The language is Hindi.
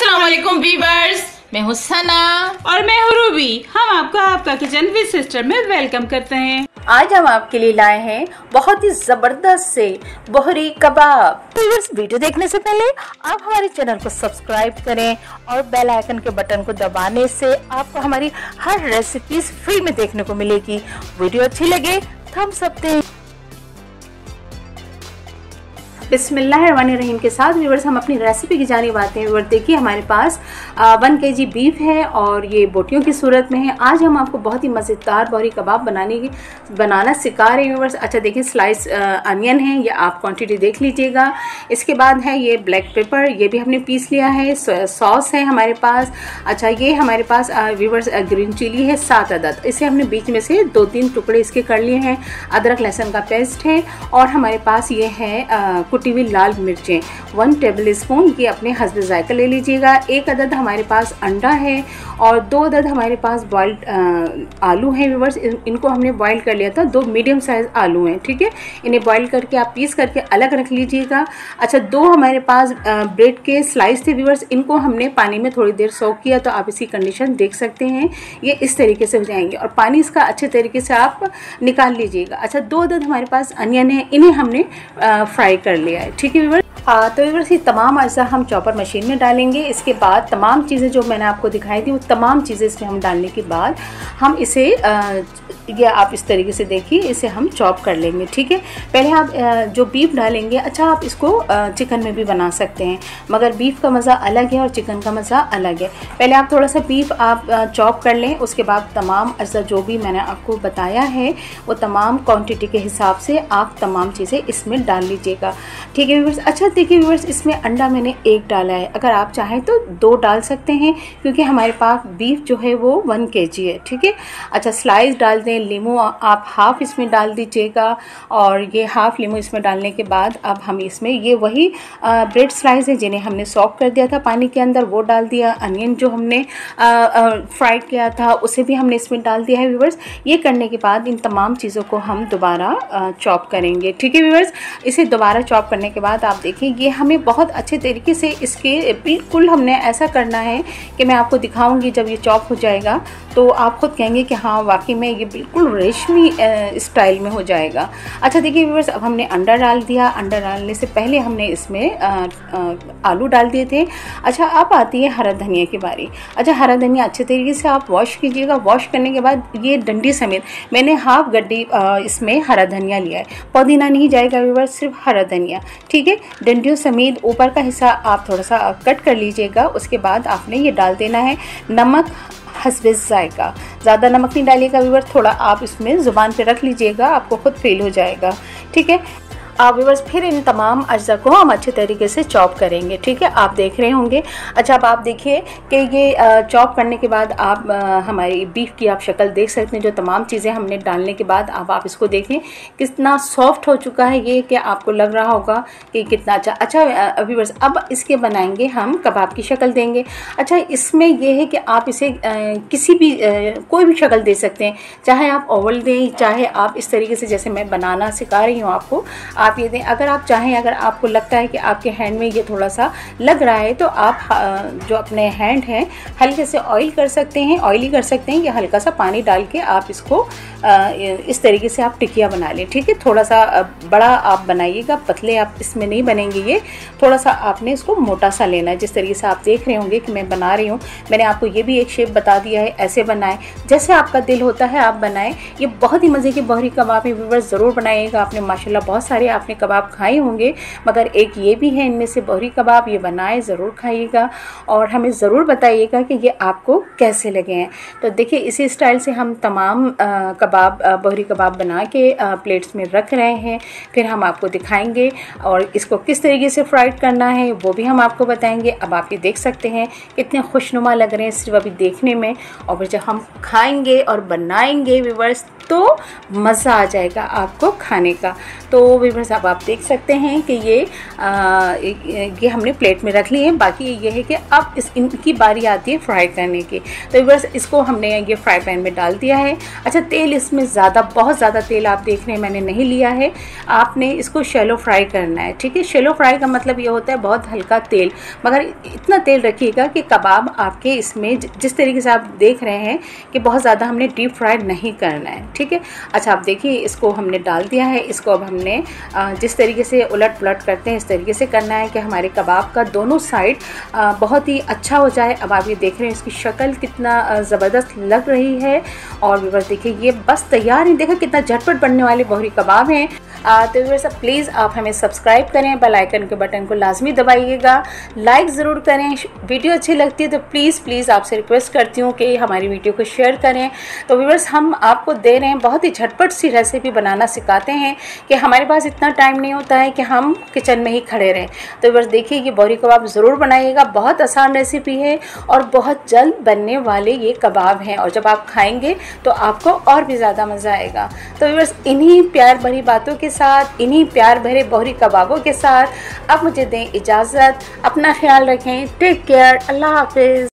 अस्सलाम वालेकुम वीवर्स मैं हूँ सना। और मैं हूँ रूबी। हम आपको आपका किचन विद सिस्टर में वेलकम करते हैं। आज हम आपके लिए लाए हैं बहुत ही ज़बरदस्त से बोहरी कबाब। तो इस वीडियो देखने से पहले आप हमारे चैनल को सब्सक्राइब करें और बेल आइकन के बटन को दबाने से आपको हमारी हर रेसिपीज़ फ्री में देखने को मिलेगी। वीडियो अच्छी लगे थम्स अप दें। बिस्मिल्लाहिर्रहमानिर्रहीम के साथ व्यूवर्स हम अपनी रेसिपी की जानी हैं। व्यूवर देखिए, हमारे पास वन के जी बीफ है और ये बोटियों की सूरत में है। आज हम आपको बहुत ही मज़ेदार बोरी कबाब बनाने की, बनाना सिखा रहे हैं व्यूवर्स अच्छा देखिए स्लाइस अनियन है, ये आप क्वांटिटी देख लीजिएगा। इसके बाद है ये ब्लैक पेपर ये भी हमने पीस लिया है। सॉस है हमारे पास। अच्छा ये हमारे पास व्यूवर्स ग्रीन चिली है, सात अदद। इसे हमने बीच में से दो तीन टुकड़े इसके कर लिए हैं। अदरक, लहसुन का पेस्ट है और हमारे पास ये है कुटी हुई लाल मिर्चें। वन टेबल स्पून ये अपने हसब ज़ायका ले लीजिएगा। एक अदद हमारे पास अंडा है और दो अदद हमारे पास बॉइल्ड आलू हैं व्यूवर्स इनको हमने बॉईल कर लिया था। दो मीडियम साइज़ आलू हैं, ठीक है? इन्हें बॉईल करके आप पीस करके अलग रख लीजिएगा। अच्छा दो हमारे पास ब्रेड के स्लाइस थे व्यूवर्स इनको हमने पानी में थोड़ी देर सोक किया तो आप इसकी कंडीशन देख सकते हैं। ये इस तरीके से हो जाएँगे और पानी इसका अच्छे तरीके से आप निकाल लीजिएगा। अच्छा दो अदद हमारे पास अनियन है। इन्हें हमने फ्राई कर लिया। लिया है ठीक है वीवर तो विवर ये तमाम अज्जा हम चॉपर मशीन में डालेंगे। इसके बाद तमाम चीज़ें जो मैंने आपको दिखाई थी वो तमाम चीज़ें इसमें हम डालने के बाद हम इसे ये आप इस तरीके से देखिए, इसे हम चॉप कर लेंगे, ठीक है? पहले आप जो बीफ डालेंगे अच्छा आप इसको चिकन में भी बना सकते हैं, मगर बीफ का मज़ा अलग है और चिकन का मज़ा अलग है। पहले आप थोड़ा सा बीफ आप चॉप कर लें, उसके बाद तमाम अज्जा जो भी मैंने आपको बताया है, वो तमाम क्वान्टिटी के हिसाब से आप तमाम चीज़ें इसमें डाल लीजिएगा, ठीक है व्यूवर्स अच्छा देखिए व्यूवर्स इसमें अंडा मैंने एक डाला है, अगर आप चाहें तो दो डाल सकते हैं, क्योंकि हमारे पास बीफ जो है वो वन के है, ठीक है? अच्छा स्लाइस डाल दें लीमू आप हाफ़ इसमें डाल दीजिएगा और ये हाफ़ लीमू इसमें डालने के बाद अब हम इसमें ये वही ब्रेड स्लाइस है जिन्हें हमने सॉक कर दिया था पानी के अंदर, वो डाल दिया, अनियन जो हमने फ्राई किया था उसे भी हमने इसमें डाल दिया है व्यूवर्स। ये करने के बाद इन तमाम चीज़ों को हम दोबारा चॉप करेंगे। ठीक है व्यूवर्स? इसे दोबारा चॉप करने के बाद आप देखिए, ये हमें बहुत अच्छे तरीके से इसके बिल्कुल हमने ऐसा करना है कि मैं आपको दिखाऊँगी जब ये चॉप हो जाएगा तो आप खुद कहेंगे कि हाँ वाकई में ये बिल्कुल रेशमी स्टाइल में हो जाएगा। अच्छा देखिए व्यूवर्स अब हमने अंडा डाल दिया। अंडा डालने से पहले हमने इसमें आ, आ, आलू डाल दिए थे। अच्छा अब आती है हरा धनिया की बारी। अच्छा हरा धनिया अच्छे तरीके से आप वॉश कीजिएगा। वॉश करने के बाद ये डंडी समेत मैंने हाफ़ गड्डी इसमें हरा धनिया लिया है। पुदीना नहीं जाएगा व्यूवर्स सिर्फ़ हरा धनिया। ठीक है? डंडियों समेत ऊपर का हिस्सा आप थोड़ा सा कट कर लीजिएगा। उसके बाद आपने ये डाल देना है। नमक हसब जायका ज़्यादा नमक नहीं डालिएगा व्यूवर थोड़ा आप इसमें ज़ुबान पे रख लीजिएगा, आपको खुद फेल हो जाएगा। ठीक है? आप व्यूवर्स फिर इन तमाम अज्जा को हम अच्छे तरीके से चॉप करेंगे, ठीक है? आप देख रहे होंगे। अच्छा अब आप देखिए कि ये चॉप करने के बाद आप हमारी बीफ की आप शक्ल देख सकते हैं। जो तमाम चीज़ें हमने डालने के बाद अब आप इसको देखें कितना सॉफ्ट हो चुका है ये कि आपको लग रहा होगा कि कितना अच्छा। अच्छा व्यूवर्स अब इसके बनाएँगे हम कबाब की शक्ल देंगे। अच्छा इसमें यह है कि आप इसे किसी भी कोई भी शक्ल दे सकते हैं। चाहे आप ओवल दें, चाहे आप इस तरीके से जैसे मैं बनाना सिखा रही हूँ आपको आप आप ये दें, अगर आप चाहें, अगर आपको लगता है कि आपके हैंड में ये थोड़ा सा लग रहा है तो आप जो अपने हैंड हैं, हल्के से ऑयल कर सकते हैं ऑयली कर सकते हैं, या हल्का सा पानी डाल के आप इसको इस तरीके से आप टिकिया बना लें, ठीक है? थोड़ा सा बड़ा आप बनाइएगा, पतले आप इसमें नहीं बनेंगे ये, थोड़ा सा आपने इसको मोटा सा लेना है, जिस तरीके से आप देख रहे होंगे कि मैं बना रही हूँ। मैंने आपको ये भी एक शेप बता दिया है, ऐसे बनाएँ। जैसे आपका दिल होता है, आप बनाएँ। ये बहुत ही मज़े की बहरी कबाब है व्यूवर्स ज़रूर बनाइएगा, आपने माशाल्लाह बहुत सारे आपने कबाब खाए होंगे, मगर एक ये भी है, इनमें से बहरी कबाब, ये बनाए, ज़रूर खाइएगा। और हमें ज़रूर बताइएगा कि ये आपको कैसे लगे हैं। तो देखिए, इसी स्टाइल से हम तमाम कबाब बहरी कबाब बना के प्लेट्स में रख रहे हैं। फिर हम आपको दिखाएँगे और इसको किस तरीके से फ्राइड करना है, वो भी हम आपको बताएँगे। अब आप ये देख सकते हैं, कितने खुशनुमा लग रहे हैं सिर्फ़ अभी देखने में। और फिर जब हम खाएँगे और बनाएँगे विवर्स तो मज़ा आ जाएगा आपको खाने का। तो विवर्स अब आप देख सकते हैं कि ये ये हमने प्लेट में रख ली है। बाकी ये है कि अब इस, इनकी बारी आती है फ्राई करने की। तो बस इसको हमने ये फ्राई पैन में डाल दिया है। अच्छा तेल इसमें ज़्यादा, बहुत ज़्यादा तेल आप देख रहे हैं, मैंने नहीं लिया है। आपने इसको शेलो फ्राई करना है, ठीक है? शेलो फ्राई का मतलब ये होता है बहुत हल्का तेल। मगर इतना तेल रखिएगा कि कबाब आपके इसमें जिस तरीके से आप देख रहे हैं कि बहुत ज़्यादा हमने डीप फ्राई नहीं करना है, ठीक है? अच्छा आप देखिए, इसको हमने डाल दिया है। इसको अब हमने जिस तरीके से उलट पुलट करते हैं, इस तरीके से करना है कि हमारे कबाब का दोनों साइड बहुत ही अच्छा हो जाए। अब आप ये देख रहे हैं, इसकी शक्ल कितना ज़बरदस्त लग रही है। और बस देखिए, ये बस तैयार है। देखा कितना झटपट बनने वाले बहरी कबाब हैं। तो व्यूअर्स प्लीज़ आप हमें सब्सक्राइब करें बेल आइकन के बटन को लाजमी दबाइएगा। लाइक ज़रूर करें वीडियो अच्छी लगती है तो प्लीज़ प्लीज़ आपसे रिक्वेस्ट करती हूँ कि हमारी वीडियो को शेयर करें। तो व्यूअर्स हम आपको दे रहे हैं बहुत ही झटपट सी रेसिपी बनाना सिखाते हैं कि हमारे पास इतना टाइम नहीं होता है कि हम किचन में ही खड़े रहें। तो व्यूअर्स देखिए, ये बोरी कबाब ज़रूर बनाइएगा। बहुत आसान रेसिपी है और बहुत जल्द बनने वाले ये कबाब हैं और जब आप खाएँगे तो आपको और भी ज़्यादा मज़ा आएगा। तो व्यूअर्स इन्हीं प्यार भरी बातों के साथ, इन्हीं प्यार भरे बोहरी कबाबों के साथ। अब मुझे दें इजाज़त, अपना ख्याल रखें। टेक केयर अल्लाह हाफिज़।